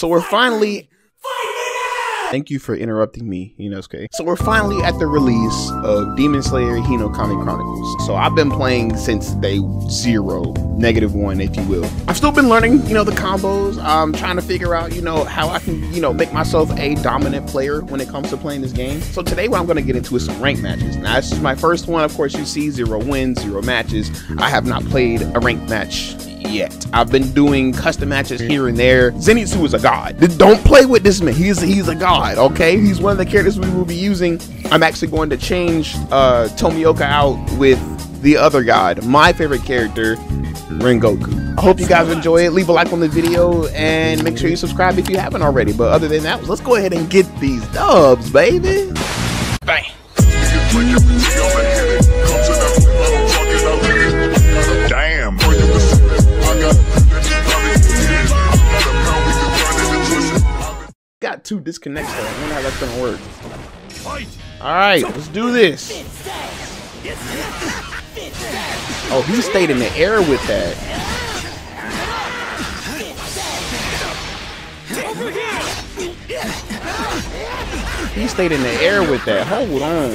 So we're finally Thank you for interrupting me, Inosuke. So we're finally at the release of Demon Slayer Hinokami Chronicles. So I've been playing since day zero, negative one, if you will. I've still been learning, you know, the combos. I'm trying to figure out, you know, how I can, you know, make myself a dominant player when it comes to playing this game. So today what I'm going to get into is some ranked matches. Now this is my first one. Of course, you see zero wins, zero matches. I have not played a ranked match yet. I've been doing custom matches here and there. Zenitsu is a god. Don't play with this man. He's he's a god, okay? He's one of the characters we will be using. I'm actually going to change uh, Tomioka out with the other god, my favorite character, Rengoku. I hope you guys enjoy it. Leave a like on the video and make sure you subscribe if you haven't already. But other than that, let's go ahead and get these dubs, baby. Bang. Got two disconnects though. I wonder how that's gonna work. Alright, let's do this. Oh, he stayed in the air with that. He stayed in the air with that. Hold on.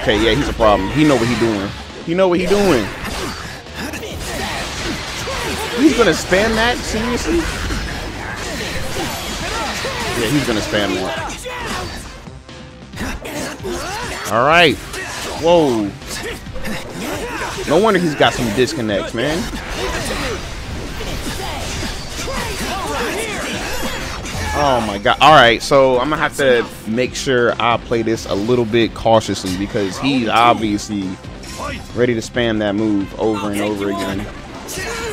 Okay, yeah, he's a problem. He know what he doing. He know what he doing. He's gonna spam that? Seriously? Yeah, he's gonna spam that. Alright. Whoa. No wonder he's got some disconnects, man. Oh my god. Alright, so I'm gonna have to make sure I play this a little bit cautiously because he's obviously ready to spam that move over and over again.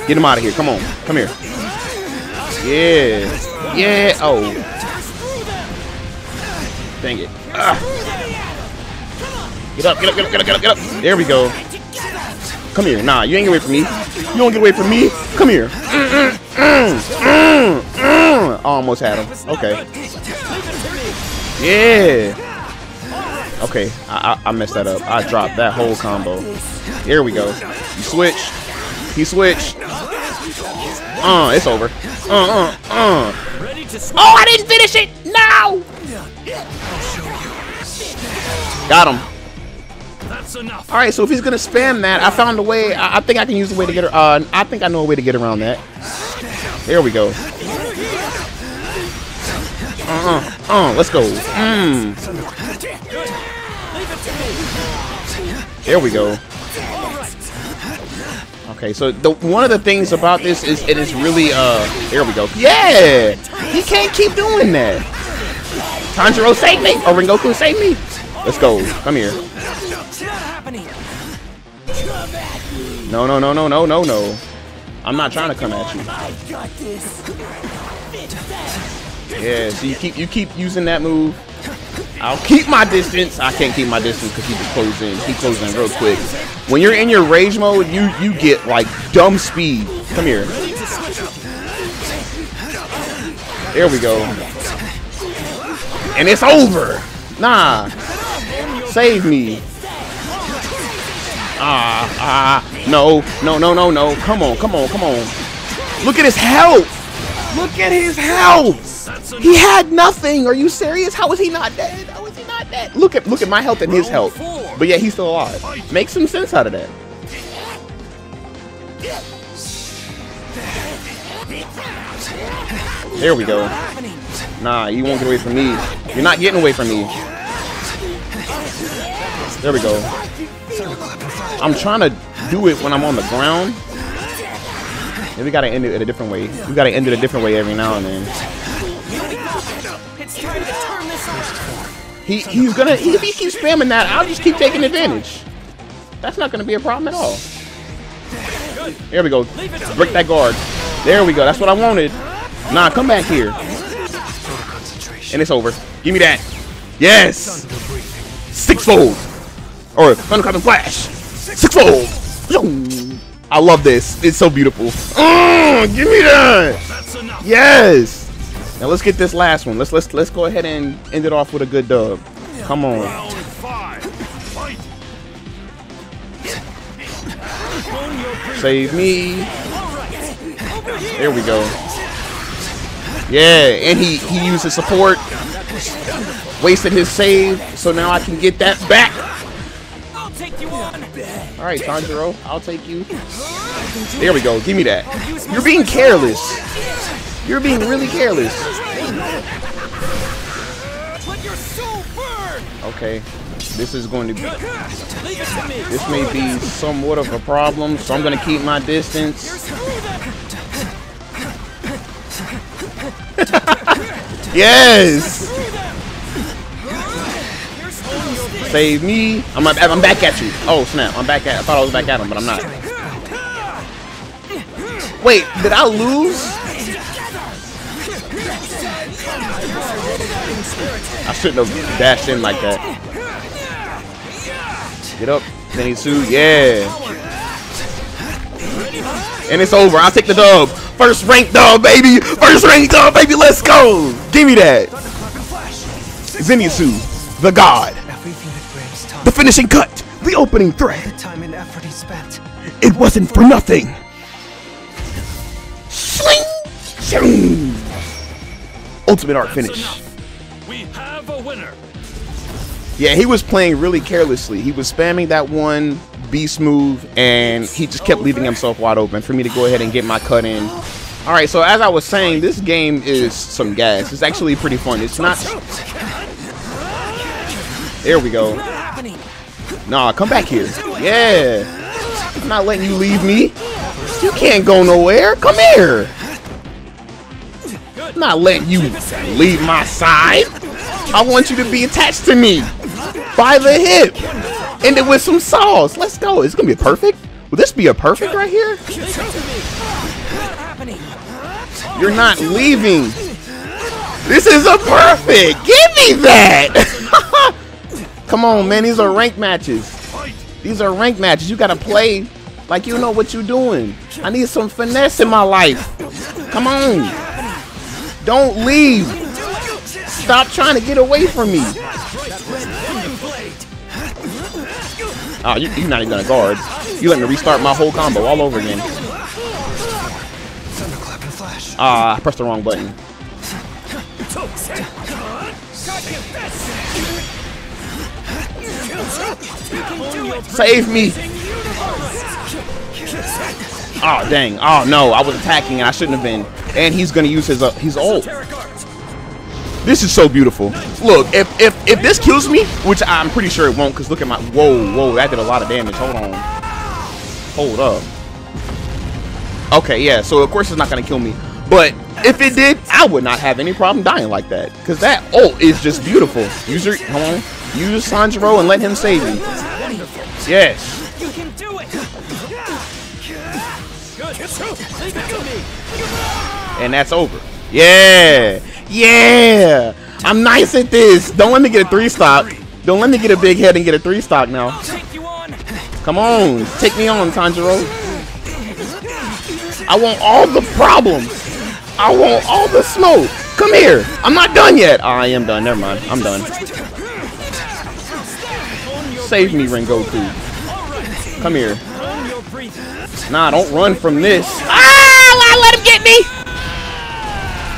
Get him out of here. Come on. Come here. Yeah. Yeah. Oh. Dang it. Ah. Get up, get up, get up, get up, get up, get up. There we go. Come here. Nah, you ain't get away from me. You don't get away from me. Come here. Almost had him. Okay. Yeah. Okay, I, I, I messed that up. I dropped that whole combo. Here we go. You switch. He switched. Uh, it's over. Uh, uh, uh. Oh, I didn't finish it. No. Got him. All right, so if he's gonna spam that, I found a way. I, I think I can use a way to get. Uh, I think I know a way to get around that. There we go. Uh uh uh. Let's go. Mm. There we go. Okay, so the one of the things about this is it is really uh. There we go. Yeah, he can't keep doing that. Tanjiro, save me! Or Rengoku, save me! Let's go. Come here. No, no, no, no, no, no, no. I'm not trying to come at you. Yeah, so you keep you keep using that move. I'll keep my distance. I can't keep my distance because he just in. He closed in real quick. When you're in your rage mode, you you get like dumb speed. Come here. There we go. And it's over. Nah. Save me. Ah, ah. No, no, no, no, no. Come on, come on, come on. Look at his health. Look at his health. He had nothing. Are you serious? How is he not dead? How is he not dead? Look at look at my health and his health. But yeah, he's still alive. Make some sense out of that. There we go. Nah, you won't get away from me. You're not getting away from me. There we go. I'm trying to do it when I'm on the ground. Yeah, we gotta end it in a different way. We gotta end it a different way every now and then. He he's gonna if he keeps spamming that, I'll just keep taking advantage. That's not gonna be a problem at all. There we go. Break that guard. There we go. That's what I wanted. Nah, come back here. And it's over. Give me that. Yes. Sixfold. Or Thunderclap Flash. Sixfold. I love this. It's so beautiful. Oh, give me that. Yes. Now let's get this last one. Let's let's let's go ahead and end it off with a good dub. Come on. Save me. There we go. Yeah, and he, he used his support. Wasted his save, so now I can get that back. I'll take you on. All right, Tanjiro, I'll take you. There we go. Give me that. You're being careless. You're being really careless. Let your soul burn. Okay, this is going to be. Leave it to me. This may be somewhat of a problem, so I'm gonna keep my distance. Yes. Save me. I'm I'm back at you. Oh snap! I'm back at. I thought I was back at him, but I'm not. Wait, did I lose? Shouldn't have dashed in like that. Get up, Zenitsu. Yeah. And it's over. I'll take the dub. First rank dub, baby. First rank dub, baby. Let's go. Give me that. Zenitsu, the god. The finishing cut. The opening spent. It wasn't for nothing. Sling. Ultimate art finish. Winner. Yeah, he was playing really carelessly. He was spamming that one beast move, and he just kept leaving himself wide open for me to go ahead and get my cut in. All right, so as I was saying, this game is some gas. It's actually pretty fun. It's not. There we go. Nah, come back here. Yeah. I'm not letting you leave me. You can't go nowhere. Come here. I'm not letting you leave my side. I want you to be attached to me by the hip. And it with some sauce. Let's go. It's to be perfect. Will this be a perfect right here? You're not leaving. This is a perfect. Give me that. Come on, man. These are rank matches. These are rank matches. You got to play like you know what you're doing. I need some finesse in my life. Come on. Don't leave. Stop trying to get away from me. Oh, you, you're not even gonna guard. You let me restart my whole combo all over again. Thunderclap and flash. Ah, I pressed the wrong button. Save me! Oh dang! Oh no! I was attacking and I shouldn't have been. And he's gonna use his uh, his ult. This is so beautiful. Look, if if if this kills me, which I'm pretty sure it won't, cause look at my whoa whoa that did a lot of damage. Hold on. Hold up. Okay, yeah. So of course it's not gonna kill me, but if it did, I would not have any problem dying like that, cause that ult is just beautiful. Use your hold on. Use Tanjiro and let him save me. Yes. You can do it. And that's over. Yeah, yeah. I'm nice at this. Don't let me get a three stock. Don't let me get a big head and get a three stock now. Take you on. Come on, take me on, Tanjiro. I want all the problems. I want all the smoke. Come here. I'm not done yet. Oh, I am done. Never mind. I'm done. Save me, Rengoku. Come here. Own your breathing. Nah, don't run from this. Ah, let him get me.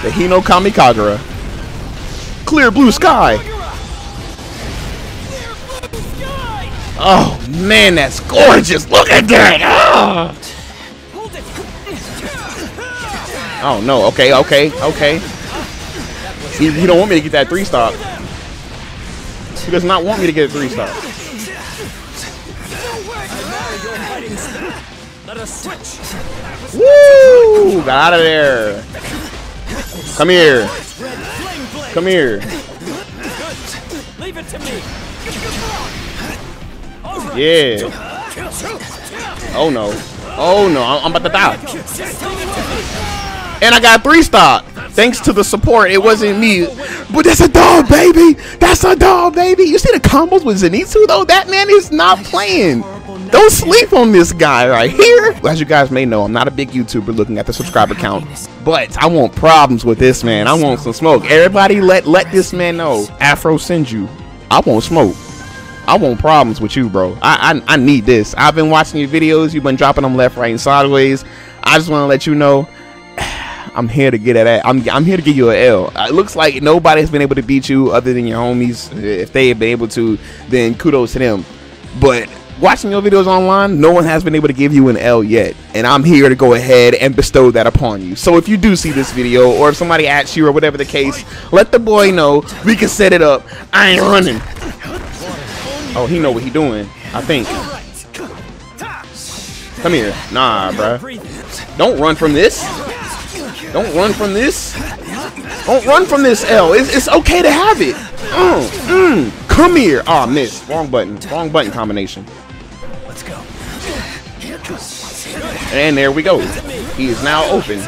The Hinokami Kagura. Clear blue sky. Oh man, that's gorgeous. Look at that. Ah. Oh no. Okay. Okay. Okay. He, he don't want me to get that three stop. He does not want me to get a three stop. Woo! Got out of there. Come here. Come here. Leave it to me. Yeah. Oh no. Oh no. I'm about to die. And I got three stock. Thanks to the support, it wasn't me. But that's a dog, baby. That's a dog, baby. You see the combos with Zenitsu, though? That man is not playing. Don't sleep on this guy right here. As you guys may know, I'm not a big YouTuber looking at the subscriber count. But I want problems with this man. I want some smoke. Everybody let let this man know. Afro sends you. I want smoke. I want problems with you, bro. I, I I need this. I've been watching your videos. You've been dropping them left, right, and sideways. I just want to let you know I'm here to get at that. I'm I'm here to give you an L. Uh, It looks like nobody has been able to beat you other than your homies. If they have been able to, then kudos to them. But watching your videos online, no one has been able to give you an L yet, and I'm here to go ahead and bestow that upon you. So if you do see this video, or if somebody asks you, or whatever the case, let the boy know we can set it up. I ain't running. Oh, he know what he doing. I think. Come here. Nah, bruh. Don't run from this. Don't run from this. Don't run from this, L. It's, it's okay to have it. Mm, mm. Come here. Oh, miss. Wrong button. Wrong button combination. And there we go. He is now open.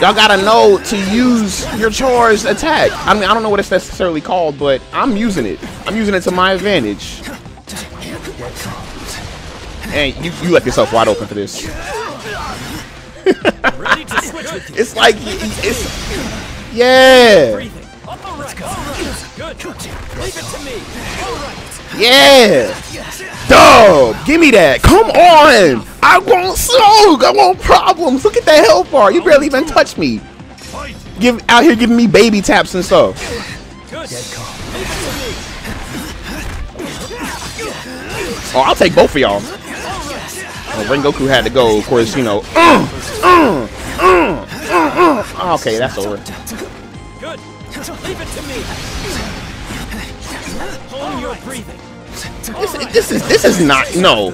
Y'all gotta know to use your charged attack. I mean, I don't know what it's necessarily called, but I'm using it. I'm using it to my advantage. And you, you left yourself wide open for this. It's like, it's, yeah. Good. Leave it to me. All right. Yeah! Dub! Give me that! Come on! I want smoke! I want problems! Look at that health bar! You barely even touched me! Give out here giving me baby taps and stuff. Oh, I'll take both of y'all. Oh, Rengoku had to go, of course, you know. Uh, uh, uh, uh, uh. Okay, that's over. Good. Leave it to me. Hone your breathing. This, this is this is not no.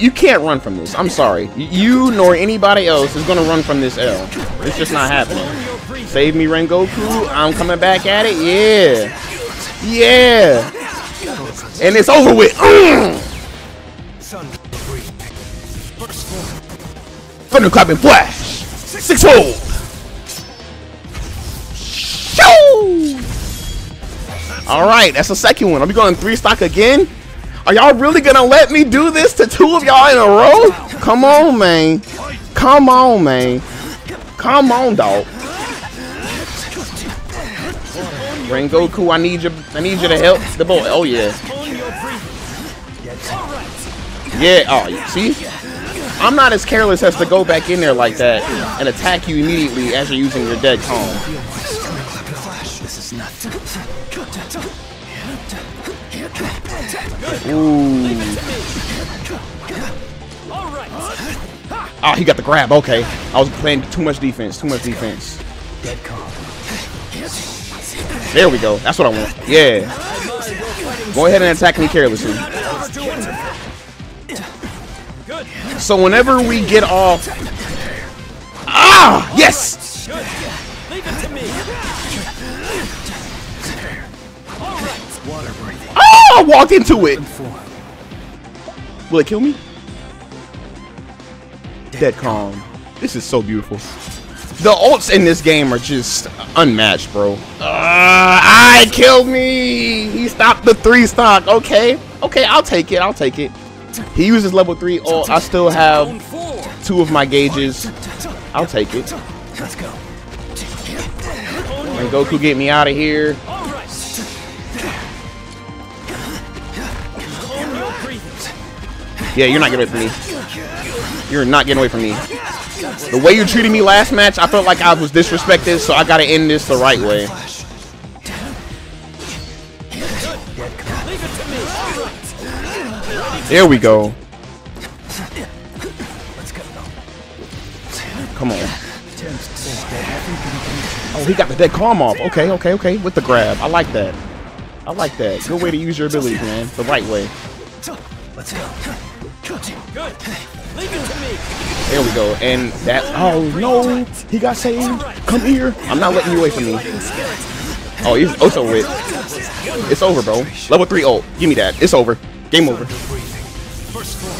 You can't run from this. I'm sorry. You nor anybody else is gonna run from this L. It's just not happening. Hone your breathing. Save me, Rengoku. I'm coming back at it. Yeah. Yeah. And it's over with. Mm. Sun breathe. First form. Thunderclap and flash. Sixfold. Shoo. All right, that's the second one. Are we going three stock again? Are y'all really gonna let me do this to two of y'all in a row? Come on, man. Come on, man. Come on, dog. Rengoku, I need you. I need you to help the boy. Oh yeah. Yeah, oh, see? I'm not as careless as to go back in there like that and attack you immediately as you're using your dead calm. Ooh. Oh, he got the grab. Okay. I was playing too much defense. Too much defense. There we go. That's what I want. Yeah. Go ahead and attack me carelessly. So whenever we get off... Ah! Yes! Leave it to me. Oh! I walked into it! Will it kill me? Dead calm. This is so beautiful. The ults in this game are just unmatched, bro. Uh, I killed me. He stopped the three stock. Okay, okay, I'll take it. I'll take it. He uses level three ult. I still have two of my gauges. I'll take it. Let's go. Rengoku, get me out of here. Yeah, you're not getting away from me. You're not getting away from me. The way you treated me last match, I felt like I was disrespected, so I gotta end this the right way. There we go. Let's go. Come on. Oh, he got the dead calm off. Okay, okay, okay. With the grab. I like that. I like that. Good way to use your abilities, man. The right way. Let's go. Good. Leave it to me. There we go. And that. Oh, no. He got saved. Come here. I'm not letting you away from me. Oh, he's oh, it's over with. It's over, bro. Level 3 ult. Give me that. It's over. Game over. First form.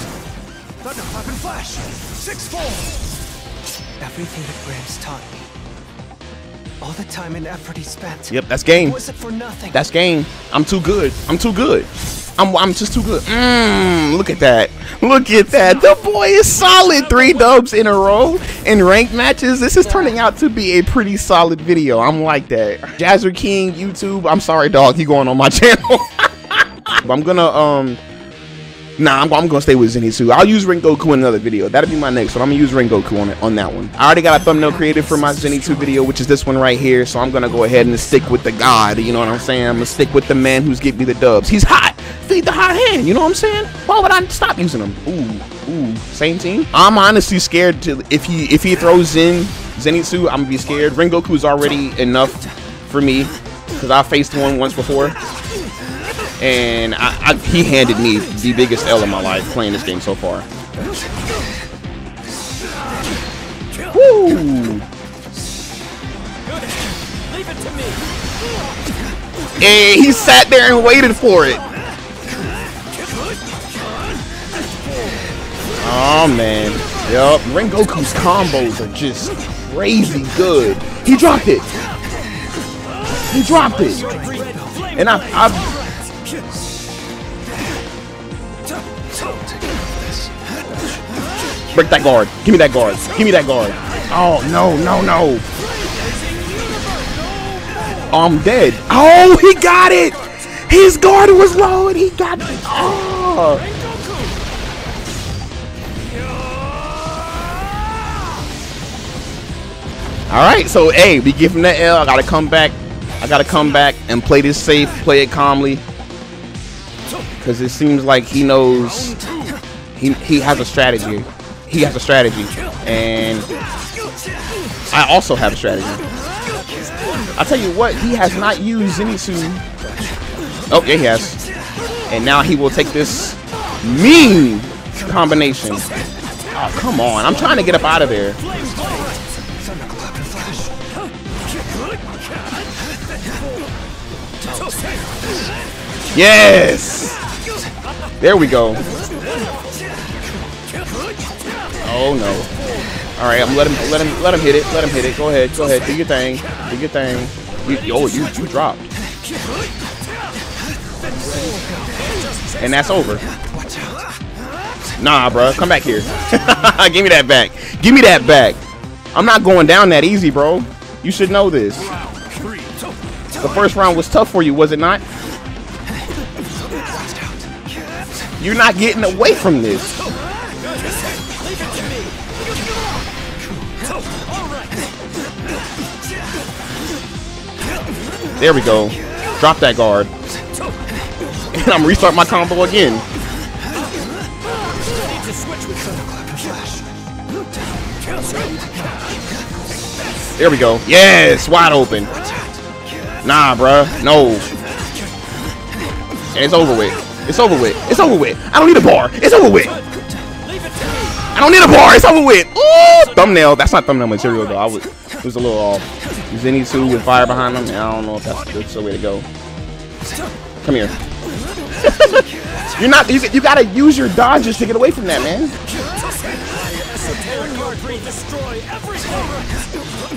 Thunderclap and flash. Six form. Everything that Gramps taught me. All the time and effort he spent. Yep, that's game. Was it for nothing? That's game. I'm too good. I'm too good. I'm, I'm just too good. Mmm, look at that. Look at that. The boy is solid. Three dubs in a row in ranked matches. This is turning out to be a pretty solid video. I'm like that. Jazzer King YouTube. I'm sorry, dog. He going on my channel. I'm gonna um Nah, I'm, I'm gonna stay with Zenitsu. I'll use Rengoku in another video. That'll be my next one. I'm gonna use Rengoku on it on that one. I already got a thumbnail created for my Zenitsu video, which is this one right here. So I'm gonna go ahead and stick with the god. You know what I'm saying? I'm gonna stick with the man who's getting me the dubs. He's hot. Feed the hot hand. You know what I'm saying? Why would I stop using him? Ooh, ooh, same team. I'm honestly scared to if he if he throws in Zenitsu, I'm gonna be scared. Rengoku is already enough for me because I faced one once before and I, I, he handed me the biggest L in my life playing this game so far. Woo! Hey, he sat there and waited for it. Oh man, yup. Rengoku's combos are just crazy good. He dropped it. He dropped it. And I, I Break that guard. Give me that guard. Give me that guard. Oh, no, no, no. Oh, I'm dead. Oh, he got it. His guard was low and he got it. Oh. All right, so hey, we give him that L. I gotta come back. I gotta come back and play this safe, play it calmly, because it seems like he knows he he has a strategy he has a strategy, and I also have a strategy. I'll tell you what, he has not used Zenitsu. Oh, yeah, he has. And now he will take this mean combination. Oh, come on. I'm trying to get up out of there. Yes! There we go. Oh no. All right, I'm let him let him let him hit it. Let him hit it. Go ahead. Go ahead. Do your thing. Do your thing. You, oh, you you dropped. And that's over. Nah, bro. Come back here. Give me that back. Give me that back. I'm not going down that easy, bro. You should know this. The first round was tough for you, was it not? You're not getting away from this. There we go. Drop that guard. And I'm restart my combo again. There we go. Yes, wide open. Nah, bruh. No. And it's over with. It's over with. It's over with. I don't need a bar. It's over with. I don't need a bar. It's over with. Ooh, thumbnail. That's not thumbnail material though. I was. It was a little off. Zenitsu with fire behind him. I don't know if that's, that's the way to go. Come here. You're not. You, you gotta use your dodges to get away from that, man.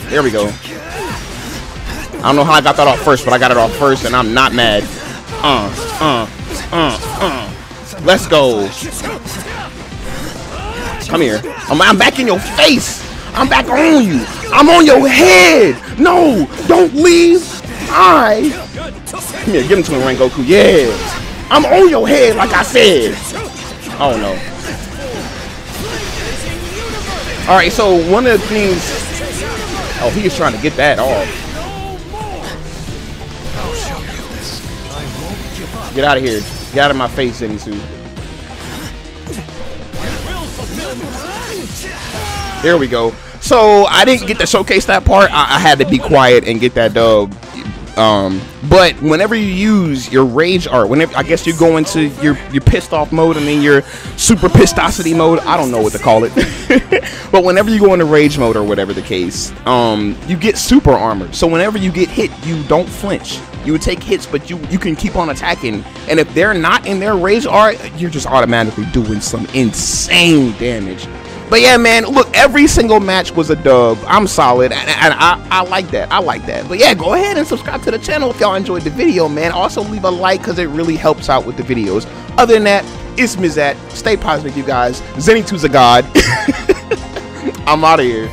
There we go. I don't know how I got that off first, but I got it off first, and I'm not mad. Uh, uh, uh, uh. Let's go. Come here. I'm, I'm back in your face. I'm back on you. I'm on your head. No, don't leave. I. Come here, give him to me, Rengoku. Yeah. I'm on your head, like I said. Oh, no. All right, so one of the things. Oh, he is trying to get that off. Get out of here. Get out of my face, Zenitsu. There we go. So I didn't get to showcase that part. I, I had to be quiet and get that dub. Um, but whenever you use your rage art, whenever I guess you go into your your pissed off mode and then your super pistosity mode, I don't know what to call it. but whenever you go into rage mode or whatever the case, um, you get super armor. So whenever you get hit, you don't flinch. You would take hits, but you you can keep on attacking. And if they're not in their rage art, you're just automatically doing some insane damage. But yeah, man, look, every single match was a dub. I'm solid, and, and I, I like that. I like that. But yeah, go ahead and subscribe to the channel if y'all enjoyed the video, man. Also, leave a like because it really helps out with the videos. Other than that, it's Mizat. Stay positive, you guys. Zenitsu's a god. I'm out of here.